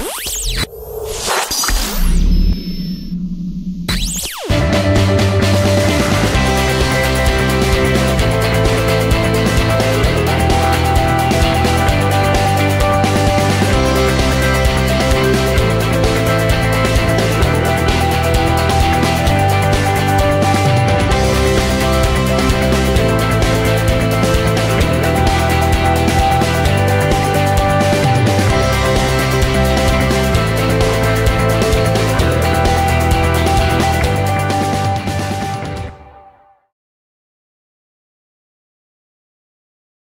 Bye.